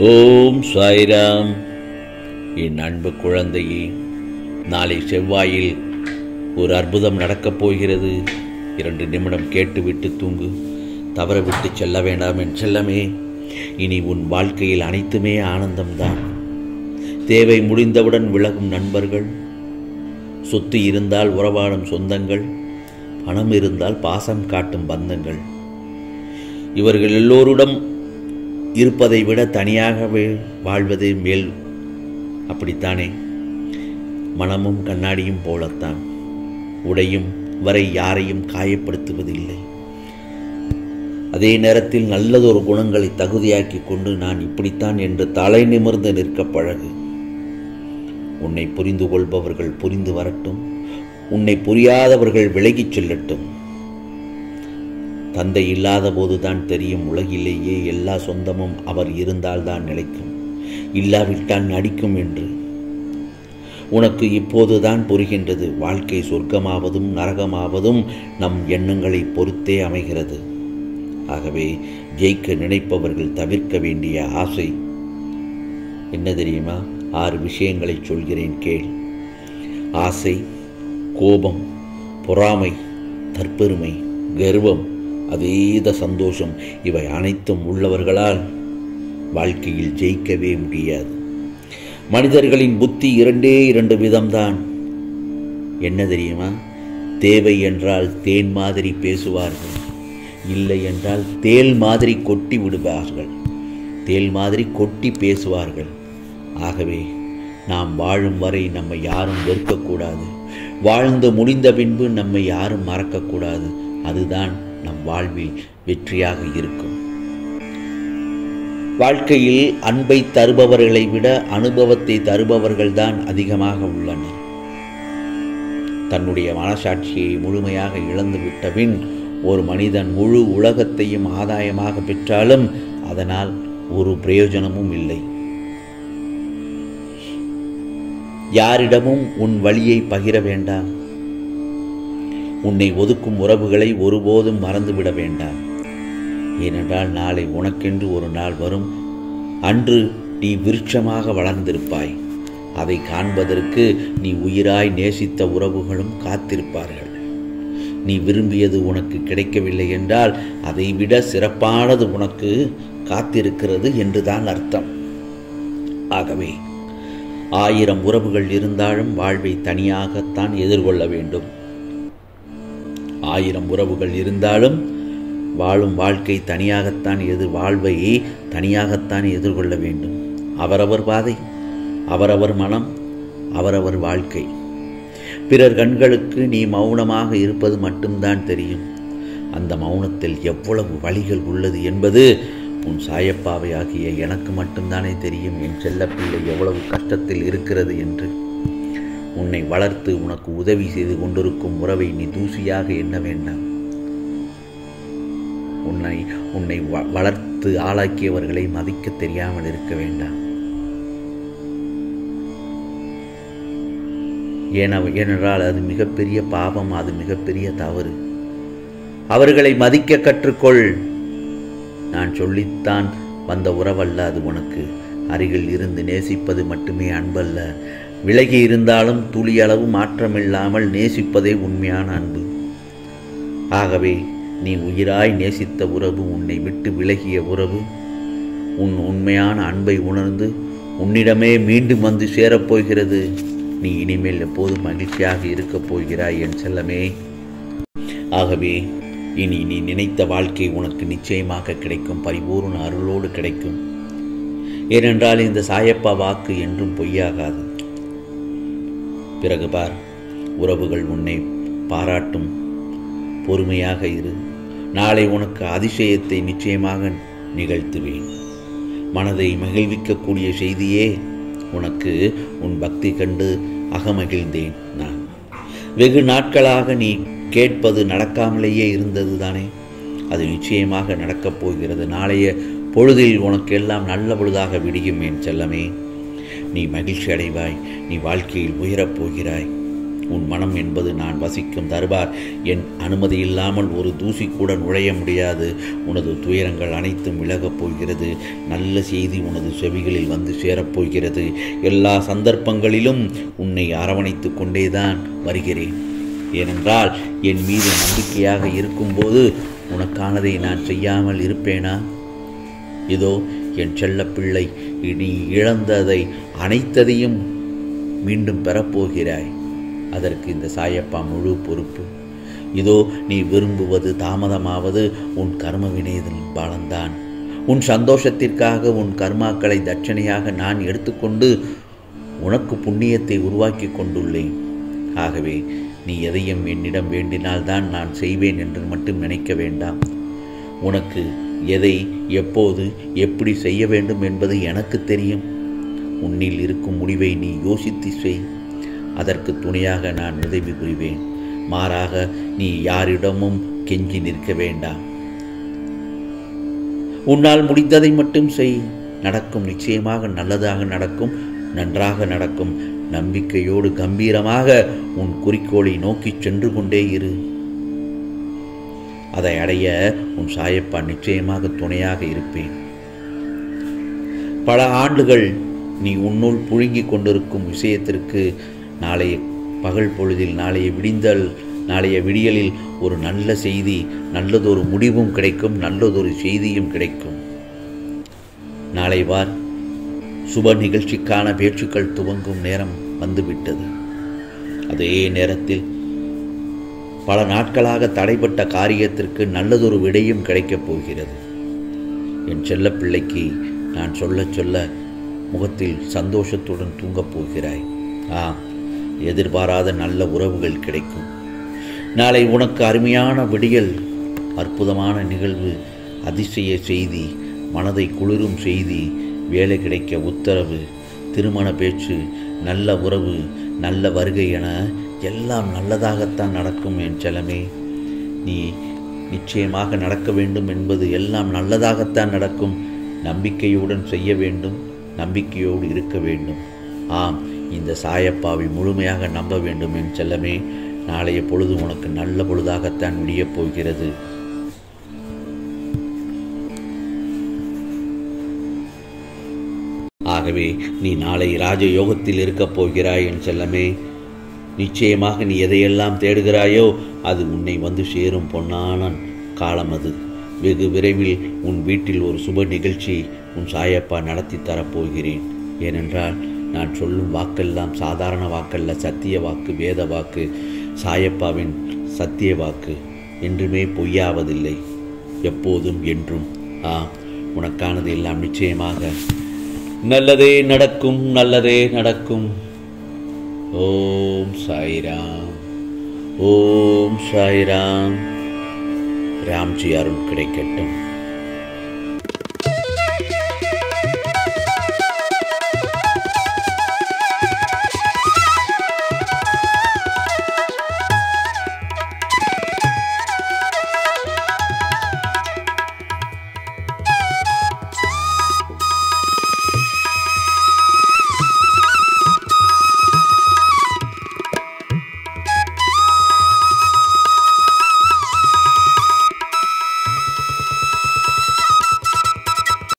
ஓம் சாய்ராம். என் அன்பு குழந்தையே நாளை செவ்வாயில் ஒரு அற்புதம் நடக்கப் போகிறது. இரண்டு நிமிடம் கேட்டுவிட்டு தூங்கு. தவறவிட்டு செல்ல வேண்டாம் என் செல்லமே. இனி உன் வாழ்க்கையில் அனைத்துமே ஆனந்தம்தான். தேவை முடிந்தவுடன் விலகும் நண்பர்கள் சொத்து இருந்தால் உறவாடும் சொந்தங்கள் பணம் இருந்தால் பாசம் காட்டும் பந்தங்கள். இவர்கள் எல்லோருடன் இருப்பதை விட தனியாகவே வாழ்வது மேல் அப்படித்தானே? மனமும் கண்ணாடியும் போலத்தான். உடையும் வரை யாரையும் காயப்படுத்துவதில்லை. அதே நேரத்தில் நல்லதொரு குணங்களை தகுதியாக்கி கொண்டு நான் இப்படித்தான் என்று தலை நிமிர்ந்து நிற்க பழகு. உன்னை புரிந்து கொள்பவர்கள் புரிந்து வரட்டும். உன்னை புரியாதவர்கள் விலகிச் செல்லட்டும். தந்தை இல்லாத போதுதான் தெரியும் உலகிலேயே எல்லா சொந்தமும் அவர் இருந்தால்தான் நிலைக்கும். இல்லாவிட்டால் நடிக்கும் என்று. உனக்கு இப்போதுதான் புரிகின்றது. வாழ்க்கை சொர்க்கமாவதும் நரகமாவதும் நம் எண்ணங்களை பொறுத்தே அமைகிறது. ஆகவே ஜெயிக்க நினைப்பவர்கள் தவிர்க்க வேண்டிய ஆசை. என்ன தெரியுமா? ஆறு விஷயங்களை சொல்கிறேன் கேள். ஆசை கோபம் பொறாமை தற்பெருமை கர்வம் அதீத சந்தோஷம். இவை அனைத்தும் உள்ளவர்களால் வாழ்க்கையில் ஜெயிக்கவே முடியாது. மனிதர்களின் புத்தி இரண்டே இரண்டு விதம்தான். என்ன தெரியுமா? தேவை என்றால் தேன் மாதிரி பேசுவார்கள். இல்லை என்றால் தேல் மாதிரி கொட்டி விடுவார்கள். தேல் மாதிரி கொட்டி பேசுவார்கள். ஆகவே நாம் வாழும் வரை நம்மை யாரும் வெறுக்கக்கூடாது. வாழ்ந்து முடிந்த பின்பு நம்மை யாரும் மறக்கக்கூடாது. அதுதான் நம் வாழ்வில் வெற்றியாக இருக்கும். வாழ்க்கையில் அன்பை தருபவர்களை விட அனுபவத்தை தருபவர்கள்தான் அதிகமாக உள்ளனர். தன்னுடைய மனசாட்சியை முழுமையாக இழந்துவிட்ட பின் ஒரு மனிதன் முழு உலகத்தையும் ஆதாயமாக பெற்றாலும் அதனால் ஒரு பிரயோஜனமும் இல்லை. யாரிடமும் உன் வழியை பகிர வேண்டாம். உன்னை ஒதுக்கும் உறவுகளை ஒருபோதும் மறந்துவிட வேண்டாம். ஏனென்றால் நாளை உனக்கென்று ஒரு நாள் வரும். அன்று நீ விருட்சமாக வளர்ந்திருப்பாய். அதை காண்பதற்கு நீ உயிராய் நேசித்த உறவுகளும் காத்திருப்பார்கள். நீ விரும்பியது உனக்கு கிடைக்கவில்லை என்றால் அதைவிட சிறப்பானது உனக்கு காத்திருக்கிறது என்றுதான் அர்த்தம். ஆகவே ஆயிரம் உறவுகள் இருந்தாலும் வாழ்வை தனியாகத்தான் எதிர்கொள்ள வேண்டும். ஆயிரம் உறவுகள் இருந்தாலும் வாழும் வாழ்க்கை தனியாகத்தான் எதிர் வாழ்வை தனியாகத்தான் எதிர்கொள்ள வேண்டும். அவரவர் பாதை அவரவர் மனம் அவரவர் வாழ்க்கை. பிறர் கண்களுக்கு நீ மௌனமாக இருப்பது மட்டும்தான் தெரியும். அந்த மௌனத்தில் எவ்வளவு வழிகள் உள்ளது என்பது உன் சாயப்பாவை ஆகிய எனக்கு மட்டும்தானே தெரியும். என் செல்லப்பிள்ளை எவ்வளவு கஷ்டத்தில் இருக்கிறது என்று. உன்னை வளர்த்து உனக்கு உதவி செய்து கொண்டிருக்கும் உறவை நீ தூசியாக எண்ண வேண்டாம். உன்னை உன்னை வளர்த்து ஆளாக்கியவர்களை மதிக்க தெரியாமல் இருக்க வேண்டாம். ஏன ஏனென்றால் அது மிகப்பெரிய பாவம் அது மிகப்பெரிய தவறு. அவர்களை மதிக்க கற்றுக்கொள். நான் சொல்லித்தான் வந்த உறவல்ல அது உனக்கு அருகில் இருந்து நேசிப்பது மட்டுமே அன்பல்ல. விலகி இருந்தாலும் துளியளவு மாற்றமில்லாமல் நேசிப்பதே உண்மையான அன்பு. ஆகவே நீ உயிராய் நேசித்த உறவு உன்னை விட்டு விலகிய உறவு உன் உண்மையான அன்பை உணர்ந்து உன்னிடமே மீண்டும் வந்து சேரப்போகிறது. நீ இனிமேல் எப்போதும் மகிழ்ச்சியாக இருக்கப் போகிறாய் என் செல்லமே. ஆகவே இனி நீ நினைத்த வாழ்க்கை உனக்கு நிச்சயமாக கிடைக்கும் பரிபூர்ண அருளோடு கிடைக்கும். ஏனென்றால் இந்த சாயப்பா வாக்கு என்றும் பொய்யாகாது. பிறகு பார் உறவுகள் உன்னை பாராட்டும். பொறுமையாக இரு. நாளை உனக்கு அதிசயத்தை நிச்சயமாக நிகழ்த்துவேன். மனதை மகிழ்விக்கக்கூடிய செய்தியே உனக்கு உன் பக்தி கண்டு அகமகிழ்ந்தேன் நான். வெகு நாட்களாக நீ கேட்பது நடக்காமலேயே இருந்தது தானே அது நிச்சயமாக நடக்கப் போகிறது நாளைய பொழுதில் உனக்கு எல்லாம் நல்ல பொழுதாக விடியும் என் செல்லமே. நீ மகிழ்ச்சி அடைவாய். நீ வாழ்க்கையில் உயரப் போகிறாய். உன் மனம் என்பது நான் வசிக்கும் தர்பார். என் அனுமதி இல்லாமல் ஒரு தூசி கூட நுழைய முடியாது. உனது துயரங்கள் அனைத்தும் விலகப் போகிறது. நல்ல செய்தி உனது செவிகளில் வந்து சேரப்போகிறது எல்லா சந்தர்ப்பங்களிலும் உன்னை அரவணைத்து கொண்டேதான் வருகிறேன். ஏனென்றால் என் மீது நம்பிக்கையாக இருக்கும்போது உனக்கானதை நான் செய்யாமல் இருப்பேனா? இதோ என் செல்லப்பிள்ளை நீ இழந்ததை அனைத்ததையும் மீண்டும் பெறப்போகிறாய். அதற்கு இந்த சாயப்பா முழு பொறுப்பு. இதோ நீ விரும்புவது தாமதமாவது உன் கர்ம வினைதல் பலன்தான் உன் சந்தோஷத்திற்காக உன் கர்மாக்களை தட்சணையாக நான் எடுத்துக்கொண்டு உனக்கு புண்ணியத்தை உருவாக்கி கொண்டுள்ளேன். ஆகவே நீ எதையும் என்னிடம் வேண்டினால்தான் நான் செய்வேன் என்று மட்டும் நினைக்க வேண்டாம். உனக்கு எதை எப்போது எப்படி செய்ய வேண்டும் என்பது எனக்கு தெரியும். உன்னில் இருக்கும் முடிவை நீ யோசித்து செய். அதற்கு துணையாக நான் உதவி புரிவேன். மாறாக நீ யாரிடமும் கெஞ்சி நிற்க வேண்டாம். உன்னால் முடிந்ததை மட்டும் செய். நடக்கும் நிச்சயமாக நல்லதாக நடக்கும் நன்றாக நடக்கும். நம்பிக்கையோடு கம்பீரமாக உன் குறிக்கோளை நோக்கி சென்று கொண்டே இரு. அதை அடைய உன் சாயப்பா நிச்சயமாக துணையாக இருப்பேன். பல ஆண்டுகள் நீ உன்னுள் புழுங்கிக் கொண்டிருக்கும் விஷயத்திற்கு நாளைய பகல் பொழுதில் நாளைய விடிந்தல் நாளைய விடியலில் ஒரு நல்ல செய்தி நல்லதொரு முடிவும் கிடைக்கும் நல்லதொரு செய்தியும் கிடைக்கும். நாளை வார். சுப நிகழ்ச்சிக்கான பேச்சுக்கள் துவங்கும் நேரம் வந்துவிட்டது. அதே நேரத்தில் பல நாட்களாக தடைப்பட்ட காரியத்திற்கு நல்லதொரு விடையும் கிடைக்கப் போகிறது. என் செல்ல பிள்ளைக்கு நான் சொல்ல சொல்ல முகத்தில் சந்தோஷத்துடன் தூங்கப் போகிறாய். ஆம் எதிர்பாராத நல்ல உறவுகள் கிடைக்கும். நாளை உனக்கு அருமையான விடியல் அற்புதமான நிகழ்வு அதிசய செய்தி மனதை குளிரும் செய்தி வேலை கிடைக்க உத்தரவு திருமண பேச்சு நல்ல உறவு நல்ல வருகை என எல்லாம் நல்லதாகத்தான் நடக்கும் என் செலமே. நீ நிச்சயமாக நடக்க வேண்டும் என்பது எல்லாம் நல்லதாகத்தான் நடக்கும். நம்பிக்கையுடன் செய்ய வேண்டும் நம்பிக்கையோடு இருக்க வேண்டும். ஆம் இந்த சாயப்பாவை முழுமையாக நம்ப வேண்டும் என் செல்லமே. நாளைய பொழுது உனக்கு நல்ல பொழுதாகத்தான் விடியப் போகிறது. ஆகவே நீ நாளை ராஜயோகத்தில் இருக்கப் போகிறாய் என் செல்லமே. நிச்சயமாக நீ எதையெல்லாம் தேடுகிறாயோ அது உன்னை வந்து சேரும் பொன்னான காலம் அது. வெகு விரைவில் உன் வீட்டில் ஒரு சுப நிகழ்ச்சி உன் சாயப்பா நடத்தி தரப்போகிறேன். ஏனென்றால் நான் சொல்லும் வாக்கெல்லாம் சாதாரண வாக்கல்ல சத்திய வாக்கு வேத வாக்கு சாயப்பாவின் சத்திய வாக்கு. என்றுமே பொய்யாவதில்லை. எப்போதும் என்றும். ஆ உனக்கானது எல்லாம் நிச்சயமாக நல்லதே நடக்கும் நல்லதே நடக்கும். ஓம் சாய்ராம் ஓம் சாய்ராம். ராம்ஜி அருள் கிடைக்கட்டும்.